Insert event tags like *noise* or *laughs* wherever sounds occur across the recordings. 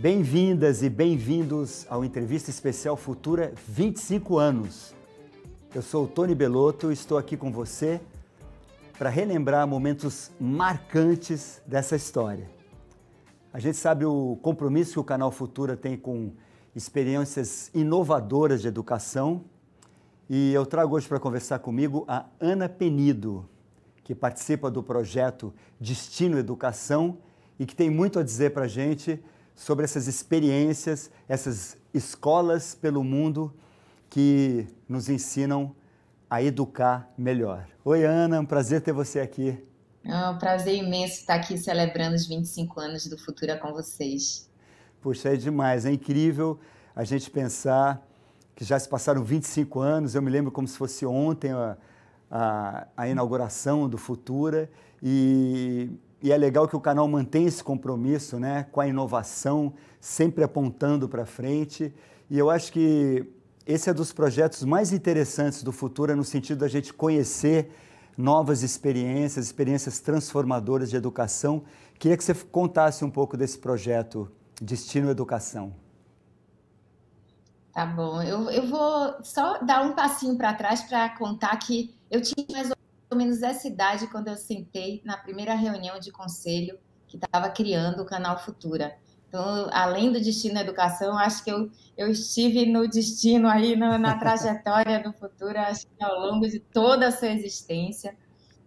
Bem-vindas e bem-vindos ao Entrevista Especial Futura 25 anos. Eu sou o Tony Belotto e estou aqui com você para relembrar momentos marcantes dessa história. A gente sabe o compromisso que o canal Futura tem com experiências inovadoras de educação e eu trago hoje para conversar comigo a Ana Penido, que participa do projeto Destino Educação e que tem muito a dizer para a gente sobre essas experiências, essas escolas pelo mundo que nos ensinam a educar melhor. Oi, Ana, um prazer ter você aqui. É um prazer imenso estar aqui celebrando os 25 anos do Futura com vocês. Puxa, é demais, é incrível a gente pensar que já se passaram 25 anos, eu me lembro como se fosse ontem a, a, a inauguração do Futura e e é legal que o canal mantém esse compromisso né, com a inovação, sempre apontando para frente. E eu acho que esse é dos projetos mais interessantes do futuro, no sentido da gente conhecer novas experiências, experiências transformadoras de educação. Queria que você contasse um pouco desse projeto Destino Educação. Tá bom, eu, eu vou só dar um passinho para trás para contar que eu tinha mais ou menos essa idade quando eu sentei na primeira reunião de conselho que estava criando o canal Futura. Então, além do destino da educação, acho que eu, eu estive no destino aí, na, na *laughs* trajetória do Futura, acho que ao longo de toda a sua existência,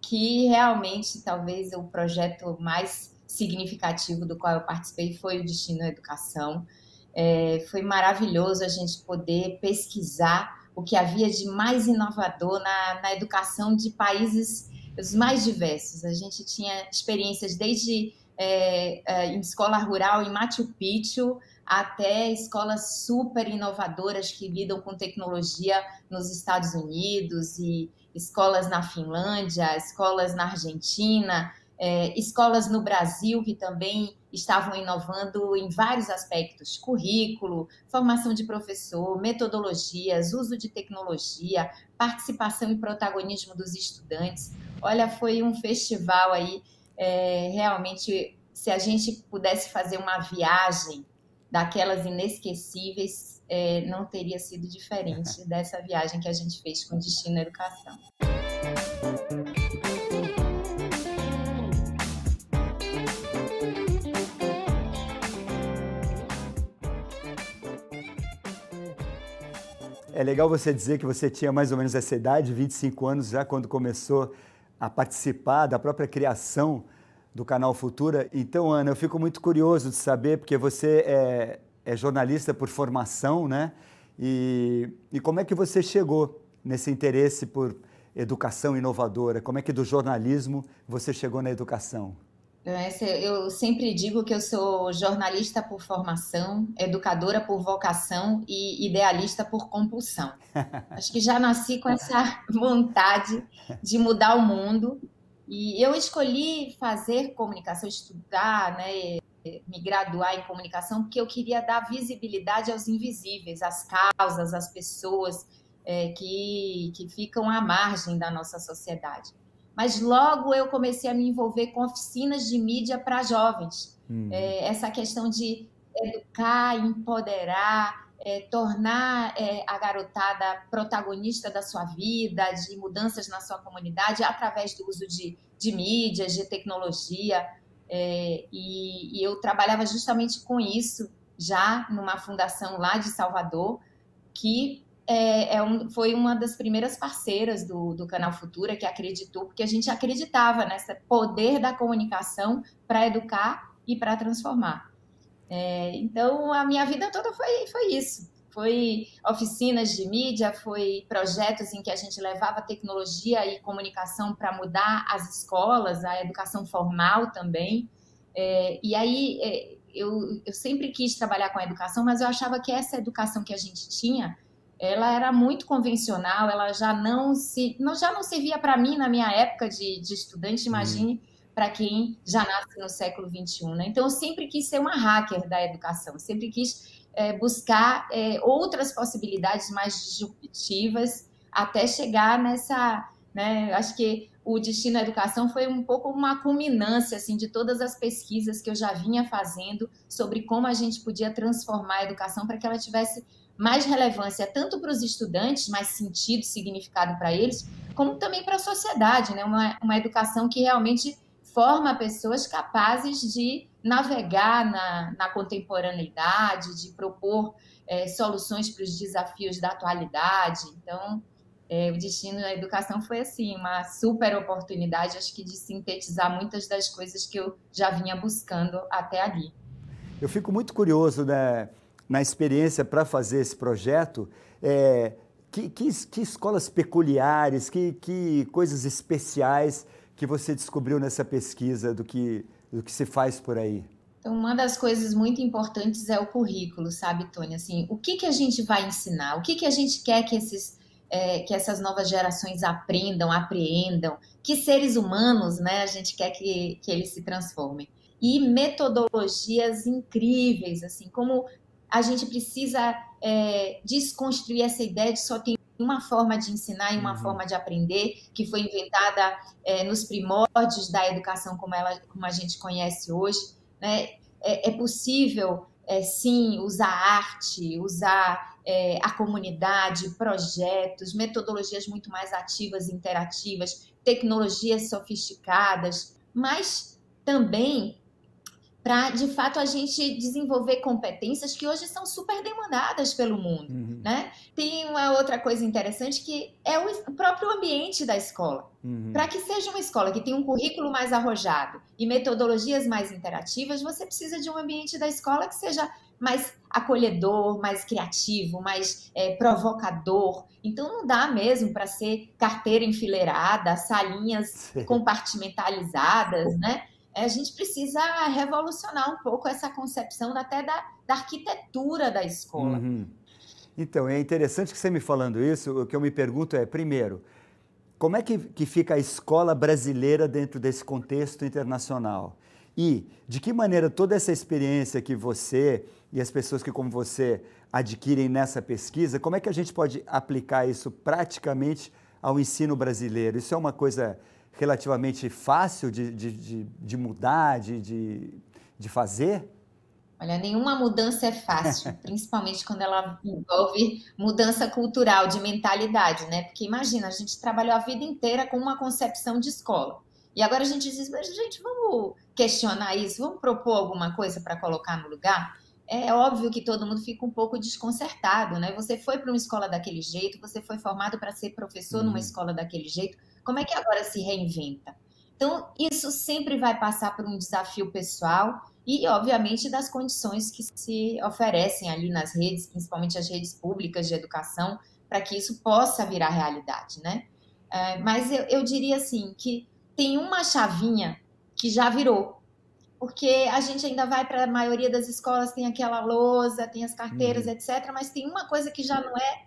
que realmente talvez o projeto mais significativo do qual eu participei foi o Destino da Educação. É, foi maravilhoso a gente poder pesquisar o que havia de mais inovador na, na educação de países os mais diversos. A gente tinha experiências desde é, é, em escola rural em Machu Picchu até escolas super inovadoras que lidam com tecnologia nos Estados Unidos e escolas na Finlândia, escolas na Argentina, é, escolas no Brasil que também estavam inovando em vários aspectos: currículo, formação de professor, metodologias, uso de tecnologia, participação e protagonismo dos estudantes. Olha, foi um festival aí, é, realmente, se a gente pudesse fazer uma viagem daquelas inesquecíveis, é, não teria sido diferente *laughs* dessa viagem que a gente fez com Destino à Educação. É legal você dizer que você tinha mais ou menos essa idade, 25 anos, já quando começou a participar da própria criação do canal Futura. Então, Ana, eu fico muito curioso de saber, porque você é, é jornalista por formação, né? E, e como é que você chegou nesse interesse por educação inovadora? Como é que do jornalismo você chegou na educação? Eu sempre digo que eu sou jornalista por formação, educadora por vocação e idealista por compulsão. *laughs* Acho que já nasci com essa *laughs* vontade de mudar o mundo. E eu escolhi fazer comunicação, estudar, né, me graduar em comunicação, porque eu queria dar visibilidade aos invisíveis, às causas, às pessoas é, que, que ficam à margem da nossa sociedade mas logo eu comecei a me envolver com oficinas de mídia para jovens. Hum. É, essa questão de educar, empoderar, é, tornar é, a garotada protagonista da sua vida, de mudanças na sua comunidade, através do uso de, de mídias, de tecnologia. É, e, e eu trabalhava justamente com isso, já numa fundação lá de Salvador, que é, é um, foi uma das primeiras parceiras do, do Canal Futura que acreditou, porque a gente acreditava nesse poder da comunicação para educar e para transformar. É, então, a minha vida toda foi, foi isso. Foi oficinas de mídia, foi projetos em que a gente levava tecnologia e comunicação para mudar as escolas, a educação formal também. É, e aí, é, eu, eu sempre quis trabalhar com a educação, mas eu achava que essa educação que a gente tinha ela era muito convencional, ela já não se, não, já não servia para mim na minha época de, de estudante, imagine uhum. para quem já nasce no século XXI. Né? Então, eu sempre quis ser uma hacker da educação, sempre quis é, buscar é, outras possibilidades mais disruptivas até chegar nessa. Né, acho que o Destino à Educação foi um pouco uma culminância assim, de todas as pesquisas que eu já vinha fazendo sobre como a gente podia transformar a educação para que ela tivesse mais relevância tanto para os estudantes, mais sentido, significado para eles, como também para a sociedade, né? uma, uma educação que realmente forma pessoas capazes de navegar na, na contemporaneidade, de propor é, soluções para os desafios da atualidade. Então, é, o destino da educação foi assim uma super oportunidade, acho que de sintetizar muitas das coisas que eu já vinha buscando até ali. Eu fico muito curioso né, na experiência para fazer esse projeto. É, que, que, que, escolas peculiares, que, que coisas especiais que você descobriu nessa pesquisa do que, do que se faz por aí? Uma das coisas muito importantes é o currículo, sabe, Tônia? Assim, o que, que a gente vai ensinar? O que, que a gente quer que, esses, é, que essas novas gerações aprendam, apreendam? Que seres humanos né, a gente quer que, que eles se transformem? E metodologias incríveis, assim, como a gente precisa é, desconstruir essa ideia de só ter uma forma de ensinar e uma uhum. forma de aprender que foi inventada é, nos primórdios da educação como, ela, como a gente conhece hoje. Né? É, é possível, é, sim, usar arte, usar é, a comunidade, projetos, metodologias muito mais ativas e interativas, tecnologias sofisticadas, mas também para de fato a gente desenvolver competências que hoje são super demandadas pelo mundo, uhum. né? Tem uma outra coisa interessante que é o próprio ambiente da escola. Uhum. Para que seja uma escola que tem um currículo mais arrojado e metodologias mais interativas, você precisa de um ambiente da escola que seja mais acolhedor, mais criativo, mais é, provocador. Então não dá mesmo para ser carteira enfileirada, salinhas compartimentalizadas, né? É, a gente precisa revolucionar um pouco essa concepção até da, da arquitetura da escola. Uhum. Então, é interessante que você me falando isso, o que eu me pergunto é, primeiro, como é que, que fica a escola brasileira dentro desse contexto internacional? E de que maneira toda essa experiência que você e as pessoas que como você adquirem nessa pesquisa, como é que a gente pode aplicar isso praticamente ao ensino brasileiro? Isso é uma coisa relativamente fácil de, de, de, de mudar, de, de, de fazer? Olha, nenhuma mudança é fácil, *laughs* principalmente quando ela envolve mudança cultural, de mentalidade, né? Porque imagina, a gente trabalhou a vida inteira com uma concepção de escola. E agora a gente diz, gente, vamos questionar isso, vamos propor alguma coisa para colocar no lugar? É óbvio que todo mundo fica um pouco desconcertado, né? Você foi para uma escola daquele jeito, você foi formado para ser professor numa uhum. escola daquele jeito, como é que agora se reinventa? Então, isso sempre vai passar por um desafio pessoal e, obviamente, das condições que se oferecem ali nas redes, principalmente as redes públicas de educação, para que isso possa virar realidade, né? É, mas eu, eu diria assim que tem uma chavinha que já virou, porque a gente ainda vai para a maioria das escolas tem aquela lousa, tem as carteiras, uhum. etc. Mas tem uma coisa que já não é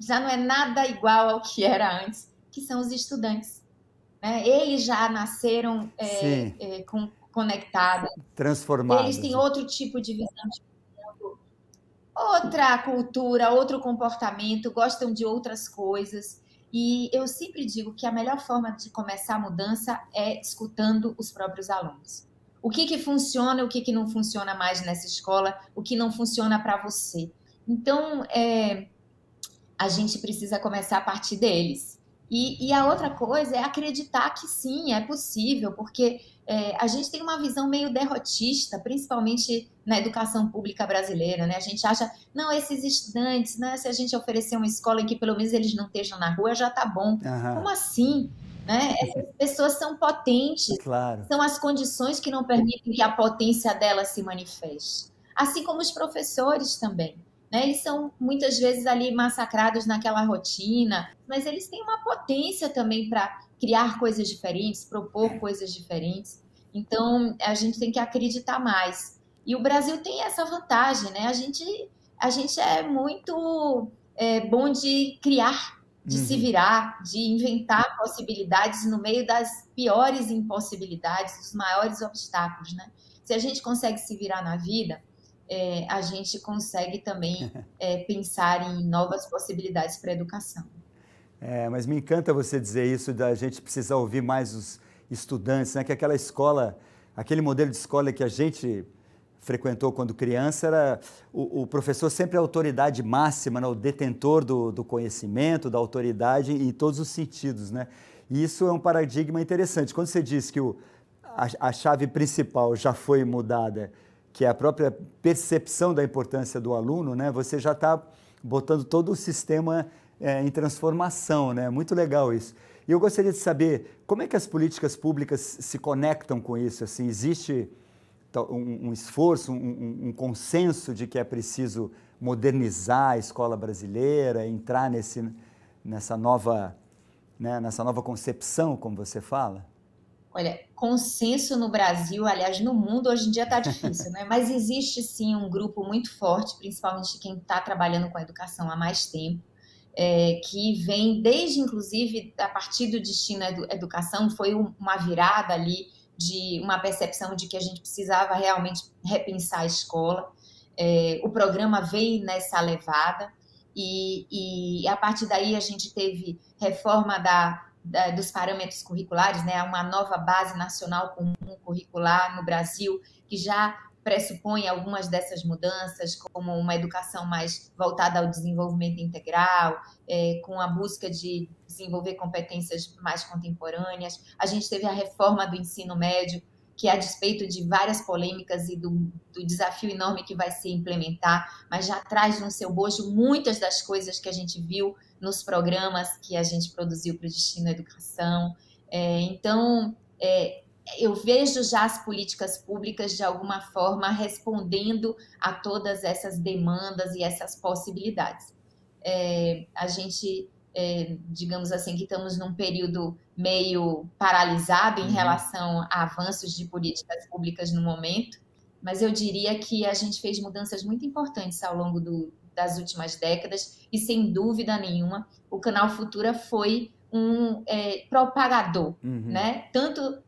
já não é nada igual ao que era antes, que são os estudantes. Né? Eles já nasceram é, é, com, conectados. Transformados. Eles têm outro tipo de visão de mundo, outra cultura, outro comportamento, gostam de outras coisas. E eu sempre digo que a melhor forma de começar a mudança é escutando os próprios alunos. O que, que funciona, o que, que não funciona mais nessa escola, o que não funciona para você. Então, é, a gente precisa começar a partir deles. E, e, a outra coisa é acreditar que sim, é possível, porque é, a gente tem uma visão meio derrotista, principalmente na educação pública brasileira, né? A gente acha, não, esses estudantes, né, se a gente oferecer uma escola em que pelo menos eles não estejam na rua, já tá bom. Uhum. Como assim? Né? Essas pessoas são potentes, claro. são as condições que não permitem que a potência delas se manifeste. Assim como os professores também. Né? Eles são muitas vezes ali massacrados naquela rotina, mas eles têm uma potência também para criar coisas diferentes, propor coisas diferentes. Então, a gente tem que acreditar mais. E o Brasil tem essa vantagem, né? A gente, a gente é muito é, bom de criar, de uhum. se virar, de inventar possibilidades no meio das piores impossibilidades, dos maiores obstáculos, né? Se a gente consegue se virar na vida, é, a gente consegue também *laughs* é, pensar em novas possibilidades para a educação. É, mas me encanta você dizer isso, da gente precisar ouvir mais os estudantes, né? que aquela escola, aquele modelo de escola que a gente frequentou quando criança era o, o professor sempre a autoridade máxima, né? o detentor do, do, conhecimento, da autoridade em todos os sentidos. Né? E isso é um paradigma interessante. Quando você diz que o, a, a chave principal já foi mudada, que é a própria percepção da importância do aluno, né? você já está botando todo o sistema é, em transformação, né? Muito legal isso. E eu gostaria de saber como é que as políticas públicas se conectam com isso. Assim, existe um, um esforço, um, um, consenso de que é preciso modernizar a escola brasileira, entrar nesse, nessa nova, né, nessa nova concepção, como você fala? Olha, consenso no Brasil, aliás, no mundo hoje em dia está difícil, né? Mas existe sim um grupo muito forte, principalmente quem está trabalhando com a educação há mais tempo, é, que vem desde, inclusive, a partir do destino educação, foi uma virada ali de uma percepção de que a gente precisava realmente repensar a escola. É, o programa veio nessa levada e, e, a partir daí a gente teve reforma da, da, dos parâmetros curriculares, né, uma nova base nacional comum curricular no Brasil que já pressupõe algumas dessas mudanças, como uma educação mais voltada ao desenvolvimento integral, é, com a busca de desenvolver competências mais contemporâneas. A gente teve a reforma do ensino médio, que a despeito de várias polêmicas e do, do, desafio enorme que vai ser implementar, mas já traz no seu bojo muitas das coisas que a gente viu nos programas que a gente produziu para o Destino Educação. É, então, é, eu vejo já as políticas públicas de alguma forma respondendo a todas essas demandas e essas possibilidades. É, a gente, é, digamos assim, que estamos num período meio paralisado em uhum. relação a avanços de políticas públicas no momento, mas eu diria que a gente fez mudanças muito importantes ao longo do, das últimas décadas e, sem dúvida nenhuma, o Canal Futura foi um é, propagador, uhum. né? Tanto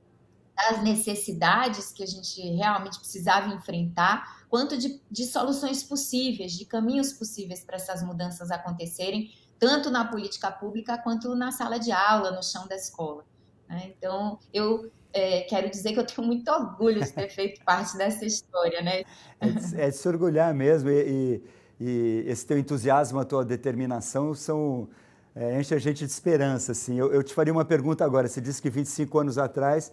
das necessidades que a gente realmente precisava enfrentar, quanto de, de soluções possíveis, de caminhos possíveis para essas mudanças acontecerem, tanto na política pública quanto na sala de aula, no chão da escola. Né? Então, eu é, quero dizer que eu tenho muito orgulho de ter *laughs* feito parte dessa história. Né? É, de, é de se orgulhar mesmo, e, e, e, esse teu entusiasmo, a tua determinação são. É, enche a gente de esperança. Assim. Eu, eu te faria uma pergunta agora. Você disse que 25 anos atrás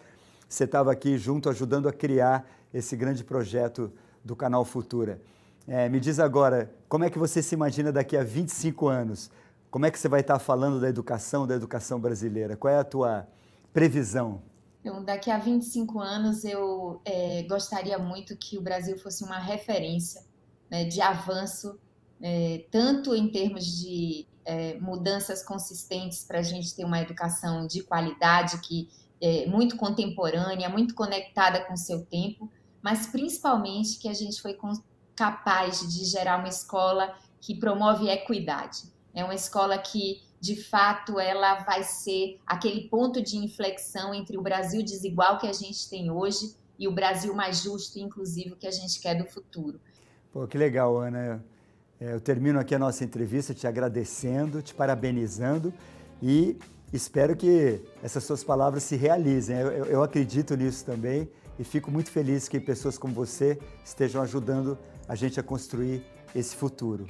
você estava aqui junto ajudando a criar esse grande projeto do canal Futura. É, me diz agora, como é que você se imagina daqui a 25 anos? Como é que você vai estar falando da educação, da educação brasileira? Qual é a tua previsão? Então, daqui a 25 anos, eu é, gostaria muito que o Brasil fosse uma referência né, de avanço, é, tanto em termos de é, mudanças consistentes para a gente ter uma educação de qualidade que é, muito contemporânea, muito conectada com o seu tempo, mas principalmente que a gente foi capaz de gerar uma escola que promove equidade. É uma escola que, de fato, ela vai ser aquele ponto de inflexão entre o Brasil desigual que a gente tem hoje e o Brasil mais justo e inclusivo que a gente quer do futuro. Pô, que legal, Ana. É, eu termino aqui a nossa entrevista te agradecendo, te parabenizando e espero que essas suas palavras se realizem. Eu, eu, eu, acredito nisso também e fico muito feliz que pessoas como você estejam ajudando a gente a construir esse futuro.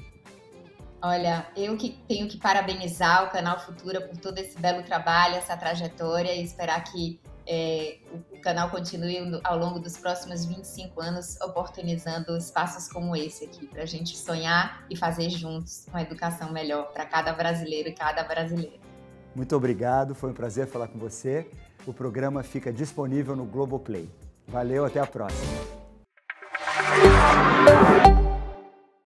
Olha, eu que tenho que parabenizar o Canal Futura por todo esse belo trabalho, essa trajetória e esperar que é, o canal continue ao longo dos próximos 25 anos oportunizando espaços como esse aqui, para a gente sonhar e fazer juntos uma educação melhor para cada brasileiro e cada brasileira. Muito obrigado, foi um prazer falar com você. O programa fica disponível no Globoplay. Valeu, até a próxima.